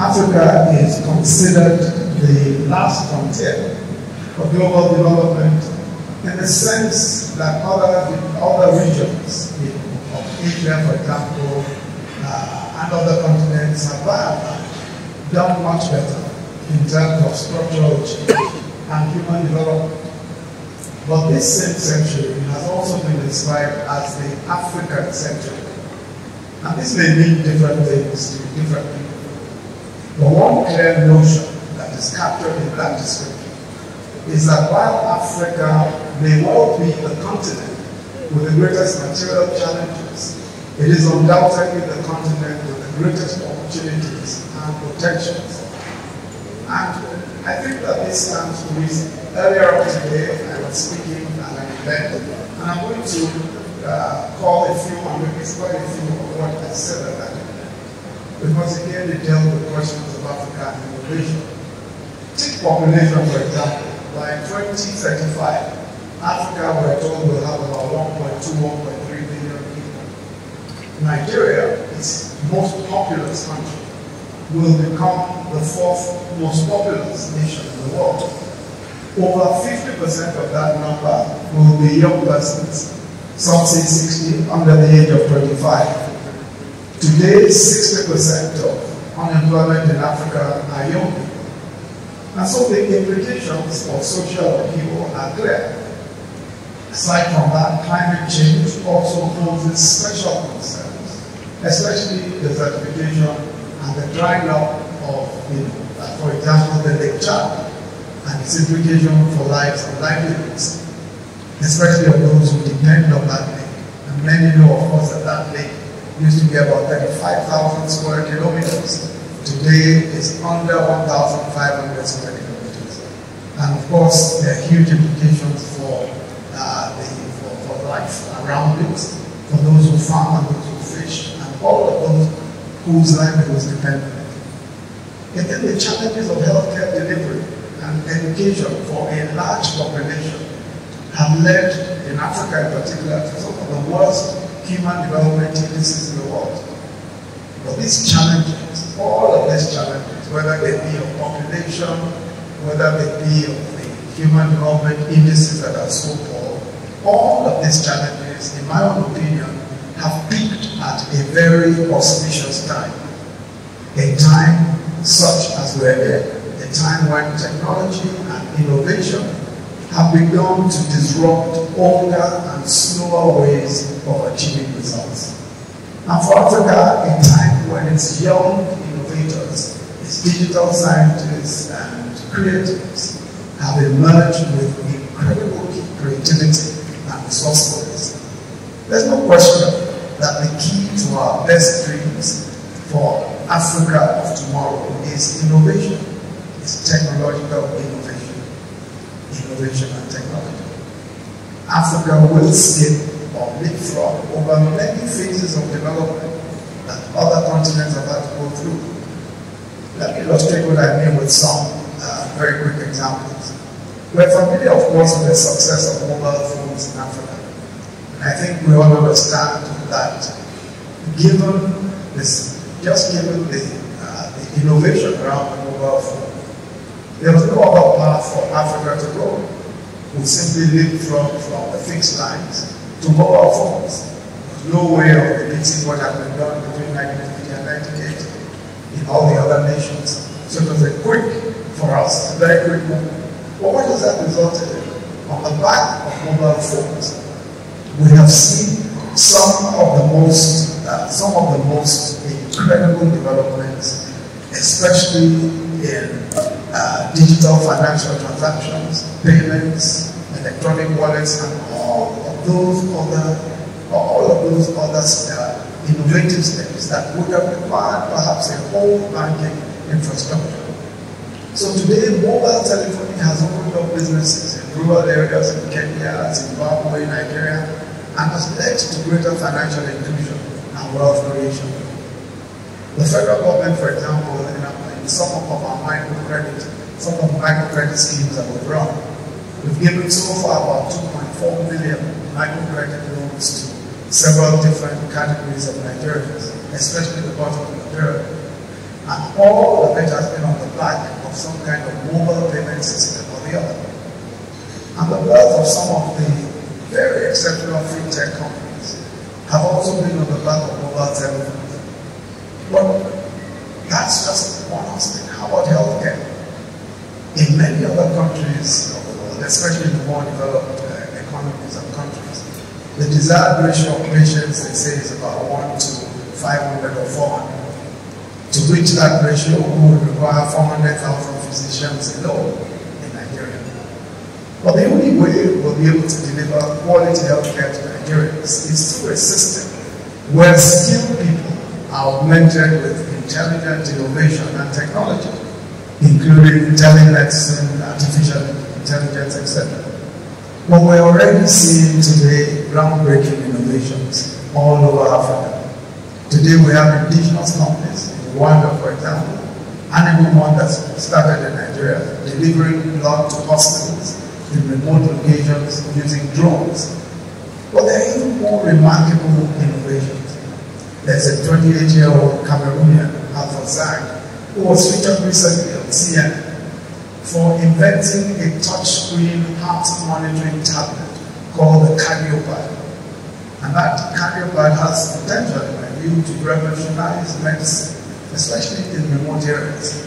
Africa is considered the last frontier of global development in the sense that other, other regions of Asia, for example, uh, and other continents have done much better in terms of structural change and human development. But this same century has also been described as the African century. And this may mean different things to different people. But one clear notion that is captured in that description is that while Africa may well be the continent with the greatest material challenges, it is undoubtedly the continent with the greatest opportunities and potentials. And I think that this stands to reason. Earlier on today, I was speaking at an event, and I'm going to uh, call a few, maybe quite a few of what I said at that event. once again, it dealt with questions of Africa and innovation. Take population, for example. By 2035, Africa, we're told, will have about 1.2, 1.3 billion people. Nigeria its most populous country will become the fourth most populous nation in the world. Over 50% of that number will be young persons, some say 60, under the age of 25. Today, 60% of unemployment in Africa are young people. And so the implications of social upheaval are clear. Aside from that, climate change also poses special concerns, especially desertification and the drying up of, you know, uh, for example, the Lake Chad and its implication for lives and livelihoods, especially of those who depend on that lake. And many know, of course, that that lake used to be about 35,000 square kilometers. Today, it's under 1,500 square kilometers. And of course, there are huge implications for, uh, the, for, for life around it, for those who farm and those who fish, and all of those whose livelihood was dependent. And then the challenges of healthcare delivery and education for a large population have led, in Africa in particular, to some of the worst human development indices world. But these challenges, all of these challenges, whether they be of population, whether they be of the human development indices that are so poor, all of these challenges, in my own opinion, have peaked at a very auspicious time. A time such as we're in, a time when technology and innovation have begun to disrupt older and slower ways of achieving results. And for Africa, a time when its young innovators, its digital scientists and creatives have emerged with incredible creativity and resourcefulness. There's no question that the key to our best dreams for Africa of tomorrow is innovation, is technological innovation, innovation and technology. Africa will skip or leapfrog over many phases of development that other continents have had to go through. Let me illustrate what I mean with some uh, very quick examples. We're familiar, of course, with the success of mobile phones in Africa. And I think we all understand that given this, just given the, uh, the innovation around the mobile phone, there was no other path for Africa to go. We simply from, from the fixed lines to mobile phones. No way of repeating what had been done between 1950 and 1980 in all the other nations. So it was a quick, for us, a very quick move. But what has that resulted in? On the back of mobile phones, we have seen some of the most, uh, some of the most incredible developments, especially in uh, digital financial transactions, payments, electronic wallets, and all of those other, all of those other uh, innovative steps that would have required perhaps a whole banking infrastructure. So today, mobile telephony has opened up businesses in rural areas in Kenya, Zimbabwe, Nigeria, and has led to greater financial inclusion and wealth creation. The federal government, for example, in, in some of our microcredit, some of the microcredit schemes that we've run, we've given so far about 2.4 million microcredit loans to several different categories of Nigerians, especially the bottom of the pyramid. And all of it has been on the back of some kind of mobile payment system or the other. And the birth of some of the very exceptional fintech companies have also been on the back of mobile telephones. But that's just one aspect. How about healthcare? In many other countries of the world, especially in the more developed uh, economies and countries, the desired ratio of patients, they say, is about 1 to 500 or 400. To reach that ratio, we would require 400,000 physicians alone in Nigeria. But the only way we'll be able to deliver quality healthcare to Nigerians is through a system where skilled people are augmented with intelligent innovation and technology, including telemedicine, artificial intelligence, etc. What we're already seeing today groundbreaking innovations all over Africa. Today we have indigenous companies in Rwanda, for example, animal one started in Nigeria, delivering blood to hospitals in remote locations using drones. But there are even more remarkable innovations. There's a 28-year-old Cameroonian, Arthur Zang, who was featured recently on CNN for inventing a touchscreen heart monitoring tablet called the Cardiopad. And that Cardiopad has potential, in my to revolutionize medicine especially in remote areas.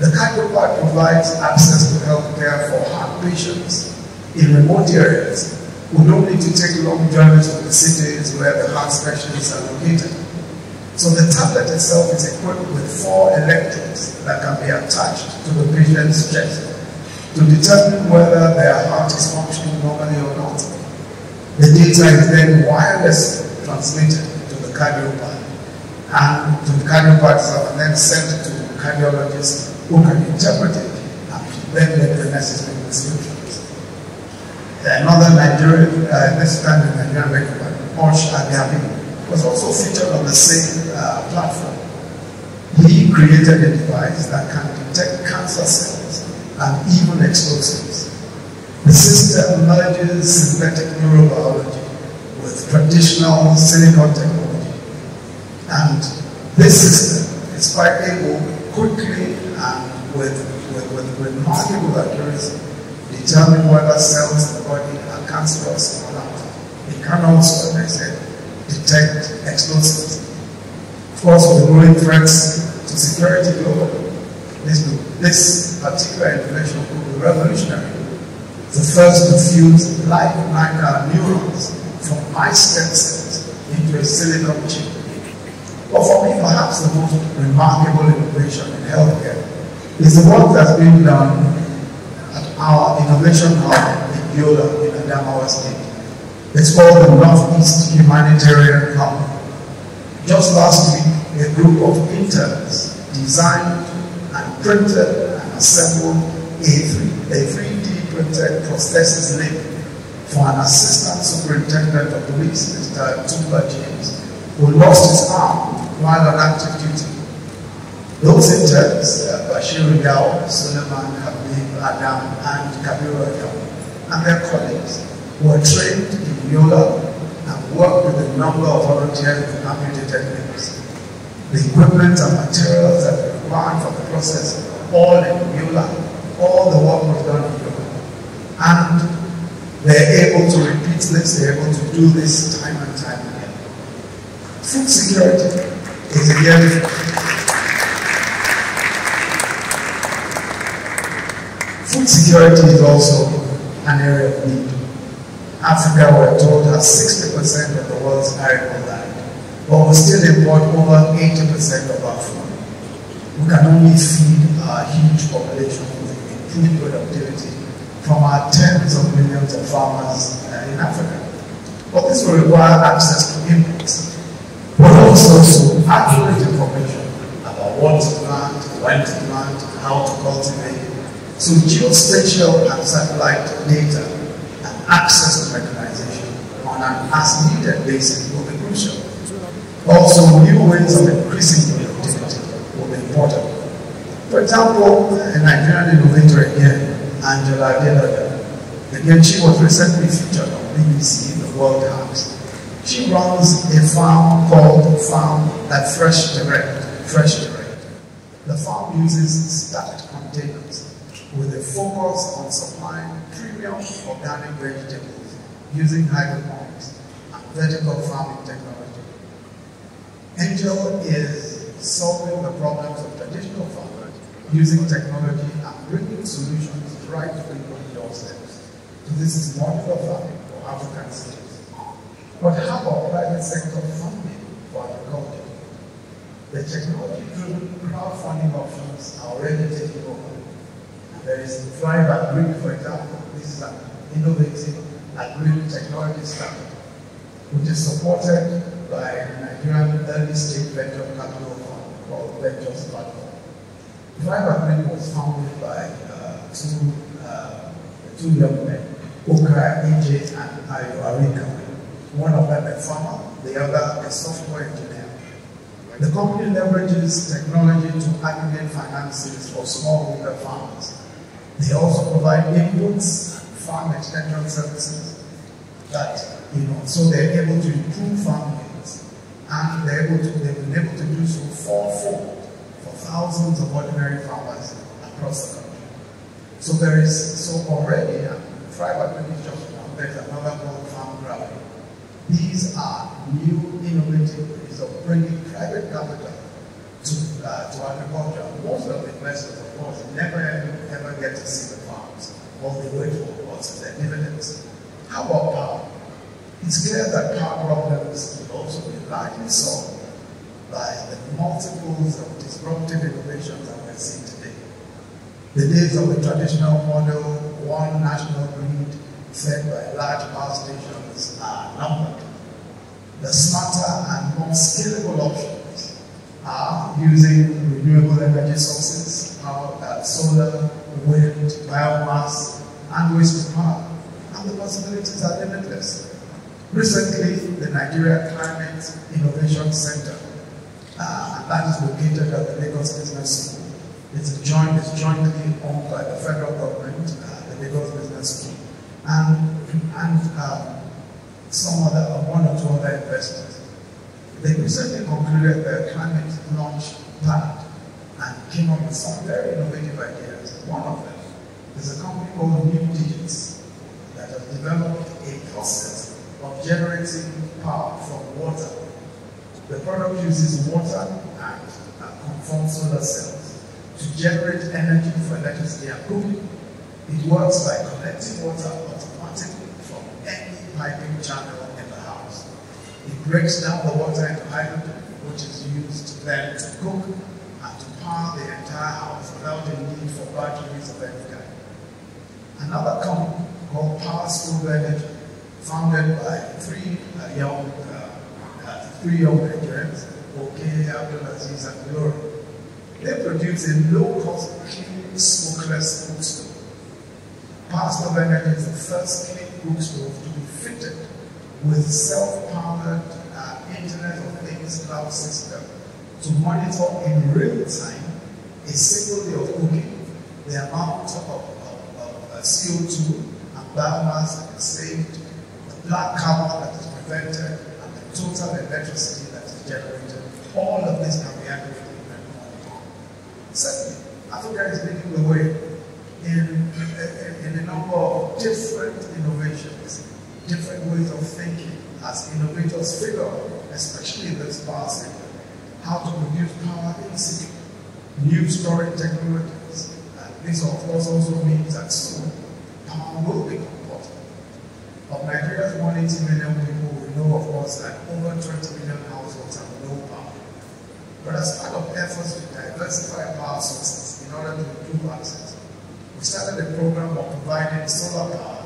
The Cardiopad provides access to health care for heart patients in remote areas who don't need to take long journeys to the cities where the heart specialists are located. So the tablet itself is equipped with four electrodes that can be attached to the patient's chest to determine whether their heart is functioning normally or not. The data is then wirelessly transmitted to the cardiopad and to the cardiopathy and then sent to cardiologists who can interpret it and then make the necessary prescriptions. Another Nigerian, uh, time in Nigerian medical, Porsche Agabi, was also featured on the same uh, platform. He created a device that can detect cancer cells and even explosives. The system merges synthetic neurobiology with traditional silicon technology and this system is quite able quickly and with, with, with remarkable accuracy determine whether cells in the body are cancerous or not. It can also, as I said, detect explosives. Of course, with the growing threats to security globally, this, this particular innovation will be revolutionary. The first to fuse like-like neurons from mice stem cells into a silicon chip but for me, perhaps the most remarkable innovation in healthcare is the work that's being done at our innovation hub in Yola in Adamawa State. It's called the Northeast Humanitarian Hub. Just last week, a group of interns designed and printed and assembled a, 3, a 3D printed prosthesis limb for an assistant superintendent of police, Mr. Tumba James, who lost his arm while on active duty. Those interns, uh, Bashir Yao, Suleiman Habib Adam, and Kabiru Adam, and their colleagues, were trained in Yola and worked with a number of volunteers with amputated limbs. The equipment and materials that were required for the process, all in Yola, all the work was done in Yola. And they're able to repeat this, they're able to do this time and time again. Food security is again food security is also an area of need. Africa, we're told, has 60% of the world's arable land, but we still import over 80% of our food. We can only feed our huge population with improved productivity from our tens of millions of farmers uh, in Africa. But this will require access to inputs but also some accurate information about what to plant, when to plant, how to cultivate. So geospatial and satellite data and access to mechanization on an as-needed basis will be crucial. Also, new ways of increasing productivity will be important. For example, a Nigerian innovator again, Angel Adelaja, again, she was recently featured on BBC, The World House. She runs a farm called Farm at Fresh Direct. Fresh Direct. The farm uses stacked containers with a focus on supplying premium organic vegetables using hydroponics and vertical farming technology. Angel is solving the problems of traditional farmers using technology and bringing solutions right people's doorsteps. So this is modular farming for African states. But how about private sector funding for agriculture? The technology-driven crowdfunding options are already taking over. There is Thrive Agri, for example. This is an innovative agri technology startup, which is supported by Nigerian early stage venture capital fund called Ventures Platform. Thrive Agri was founded by uh, two, uh, two young men, Uka, Eje, and Ayo Arika. One of them a farmer, the other a software engineer. The company leverages technology to aggregate finances for smallholder farmers. They also provide inputs and farm extension services that, you know, so they're able to improve farm yields and they're able to, they've been able to do so fourfold for thousands of ordinary farmers across the country. So there is, so already, Thrive Agri is there's another called Farmcrowdy. These are new innovative ways of bringing private capital to, uh, to agriculture. Most of the investors, of course, never ever get to see the farms. All they wait for was their dividends. How about power? It's clear that power problems will also be largely solved by the multiples of disruptive innovations that we're seeing. The days of the traditional model, one national grid, fed by large power stations are numbered. The smarter and more scalable options are using renewable energy sources, power, uh, solar, wind, biomass, and waste power. And the possibilities are limitless. Recently, the Nigeria Climate Innovation Center, uh, that is located at the Lagos Business School. It's, it's jointly owned by the federal government, uh, the Lagos Business School, and, and um, some other, one or two other investors. They recently concluded their climate launch pilot and came up with some very innovative ideas. One of them is a company called New Digits that has developed a process of generating power from water. The product uses water and a conformed solar cells to generate energy for electricity and cooking. It works by collecting water automatically from any piping channel in the house. It breaks down the water into hydrogen, which is used then to cook and to power the entire house without the need for batteries of any kind. Another company called Power Stove Energy, founded by three uh, young, uh, uh, three young Nigerians, OK, Abdulaziz, and Glory. They produce a low-cost, clean, smokeless. Power Stove Energy is the first clean cook stove to be fitted with self-powered uh, Internet of Things cloud system to monitor in real time a single day of cooking, the amount of, of, of uh, CO2 and biomass that is saved, the black carbon that is prevented, and the total electricity that is generated. All of this can be monitored. Secondly, Africa is leading the way in, in, in a number of different innovations different ways of thinking as innovators figure especially in this power sector, how to produce power in new storage technologies. And this, of course, also means that soon power will become possible. Of Nigeria's 180 million people, we know, of course, that over 20 million households have no power. But as part of efforts to diversify power sources in order to improve access, we started a program of providing solar power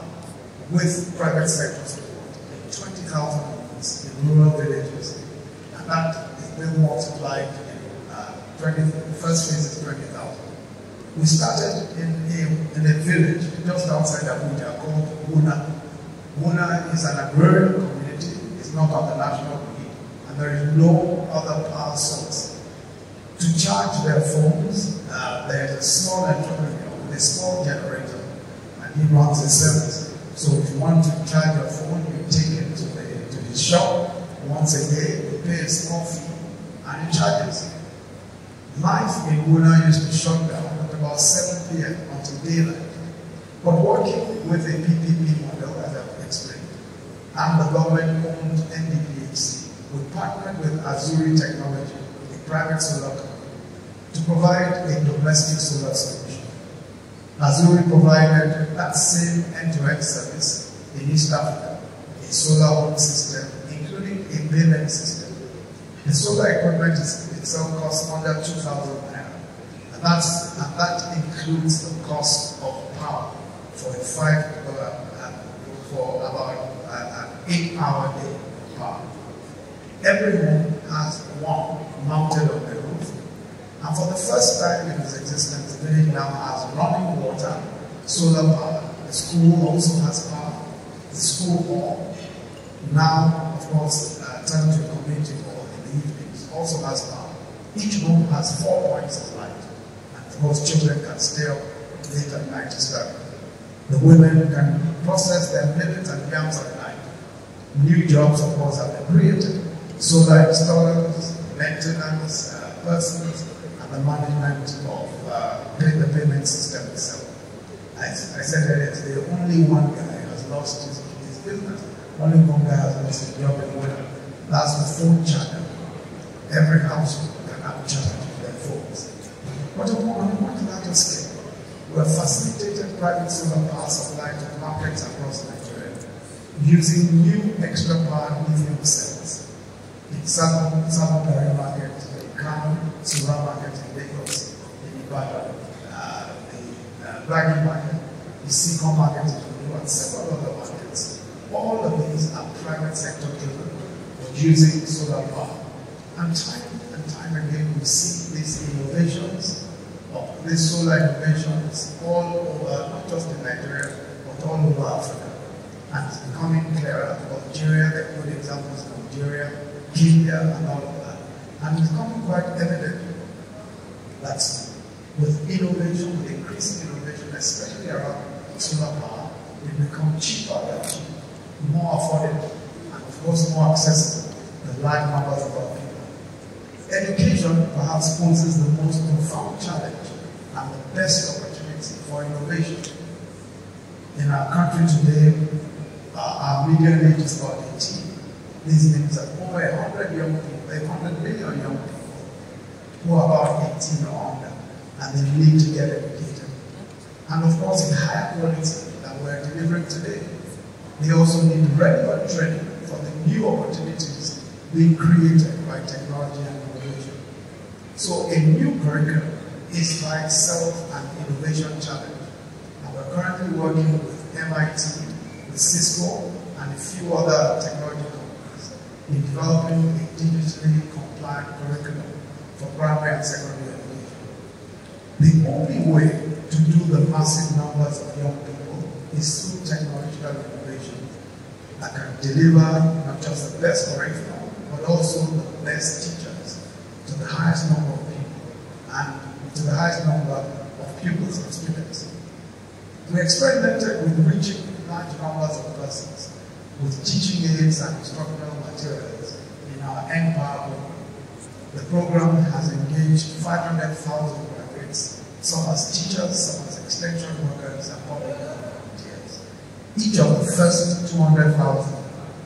with private sector support in 20,000 homes in rural villages. And that is then multiplied in uh, 20, the first phase is 20,000. We started in a, in a village just outside Abuja called Wuna. Wuna is an agrarian community, it's not on the national and there is no other power source. To charge their phones, uh, there is a small entrepreneur with a small generator, and he runs a service. So if you want to charge your phone, you take it to the, to the shop once a day, you pay a small fee, and it charges. Life in Wuna used to shut down at about 7 p.m. until daylight. But working with a PPP model, as I've explained, and the government-owned NDPHC, we partnered with Azuri Technology, a private solar company, to provide a domestic solar solution. Azuri provided that same end-to-end service in East Africa, a solar home system, including a payment system. The solar equipment itself costs under 2,000 naira, and, and that includes the cost of power for a five uh, for about uh, an eight-hour day. Every home has one mounted on the roof, and for the first time in its existence, the village now has running water, solar power. The school also has power. The school hall, now, of course, uh, turned to a community hall in the evenings, also has power. Each room has four points of light, and of course, children can stay up late at night to study. The women can process their millet and yams at night. New jobs, of course, have been created. Solar installers, maintenance uh, persons, and the management of uh, the payment system itself. As I said earlier today, only one guy has lost his, his business. Only one guy has lost his job in Wina. That's the phone channel. Every household can have a charge their phones. But on a much larger scale, we have facilitated private solar power supply to markets across Nigeria using new extra power lithium cells. In Southern, Southern Market, in Kano, Sura Market, Lagos, in Ibadan, uh, the uh, Blackie market, the Seacom market in and several other markets. All of these are private sector driven, using solar power. And time and time again, we see these innovations, of these solar innovations all over, not just in Nigeria, but all over Africa. And it's becoming clearer. Algeria, there good examples of Algeria, Kenya, and all of that. And it's becoming quite evident that with innovation, with increasing innovation, especially around solar power, it becomes cheaper more affordable, and of course more accessible to large numbers of our people. Education perhaps poses the most profound challenge and the best opportunity for innovation. In our country today, our median age is about 18. This means that over 100 young people, 100 million young people, who are about 18 or under, and they need to get educated. And of course, in higher quality that we're delivering today, they also need regular training for the new opportunities being created by technology and innovation. So a new curriculum is by itself an innovation challenge. And we're currently working with MIT, with Cisco, and a few other technology in developing a digitally compliant curriculum for primary and secondary education. The only way to do the massive numbers of young people is through technological innovation that can deliver not just the best curriculum, but also the best teachers to the highest number of people and to the highest number of pupils and students. We experimented with reaching large numbers of persons with teaching aids and instructional materials in our program. The program has engaged 500,000 graduates, some as teachers, some as extension workers, and public volunteers. Each of the first 200,000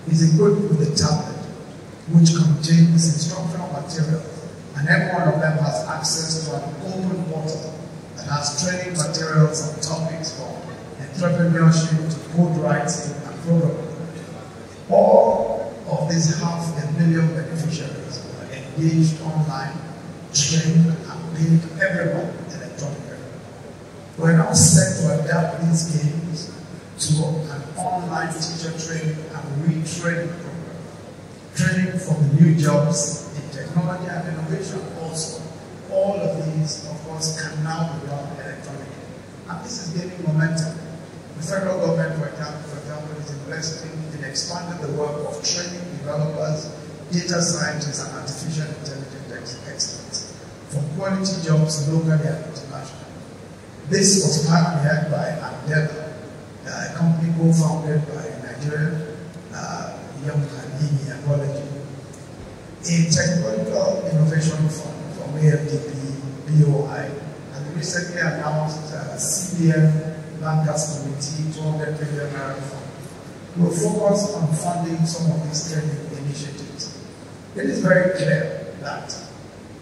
is equipped with a tablet which contains instructional materials, and every one of them has access to an open portal that has training materials on topics from entrepreneurship to code writing and programming. All of these half a million beneficiaries engaged online, trained, and paid everyone electronically. We're now set to adapt these games to an online teacher training and retraining program. Training for the new jobs in technology and innovation also. All of these, of course, can now be done electronically. And this is gaining momentum. The federal government, for example, for example is investing in expanding the work of training developers data scientists and artificial intelligence experts for quality jobs locally and internationally. This was partly pioneered by Andela, a company co-founded by Nigerian uh, young Kanini Aboyeji, a technological innovation fund from AFDB, BOI, and recently announced uh, CBN Bankers Committee 200 billion naira fund will focus on funding some of these training initiatives. It is very clear that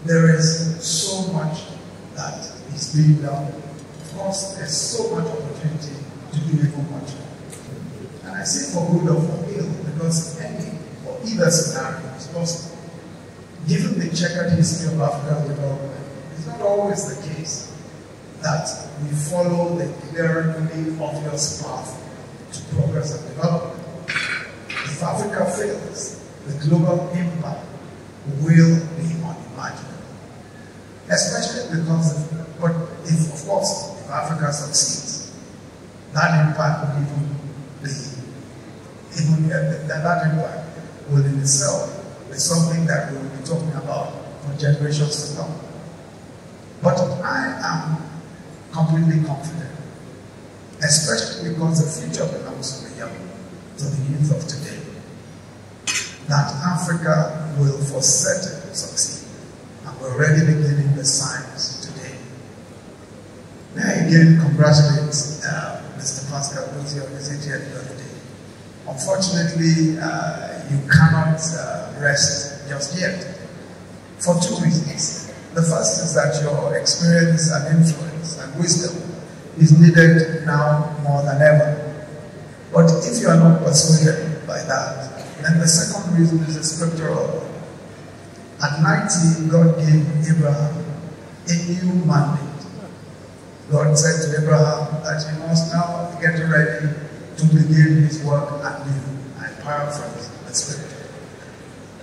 there is so much that is being done. Of course, there's so much opportunity to do even much more. And I say for good or for ill, because any or either scenario is possible. Given the checkered history of African development, it's not always the case that we follow the glaringly obvious path to progress and development. If Africa fails, the global impact will be unimaginable. Especially because, if, but if, of course, if Africa succeeds, that impact will even be, even uh, that, that impact will in itself be something that we will be talking about for generations to come. But I am completely confident, especially because the future belongs to the young, to the youth of today, that Africa will for certain succeed. And we're already beginning the signs today. May I again congratulate uh, Mr. Pascal Dozie on his 80th birthday. Unfortunately, uh, you cannot uh, rest just yet for two reasons. The first is that your experience and influence and wisdom is needed now more than ever. But if you are not persuaded by that, then the second reason is a scriptural. At 90, God gave Abraham a new mandate. God said to Abraham that he must now get ready to begin his work anew. I paraphrase the scripture.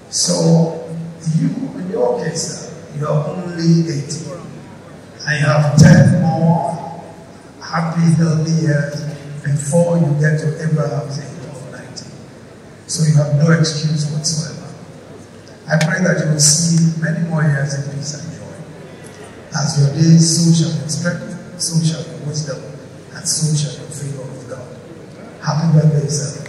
So, you, in your case, you are only 18. And you have 10 more happy, healthy years before you get to Abraham's age of 90. So you have no excuse whatsoever. I pray that you will see many more years in peace and joy. As your days, so shall your strength, so shall your wisdom, and so shall your favor with God. Happy birthday, sir.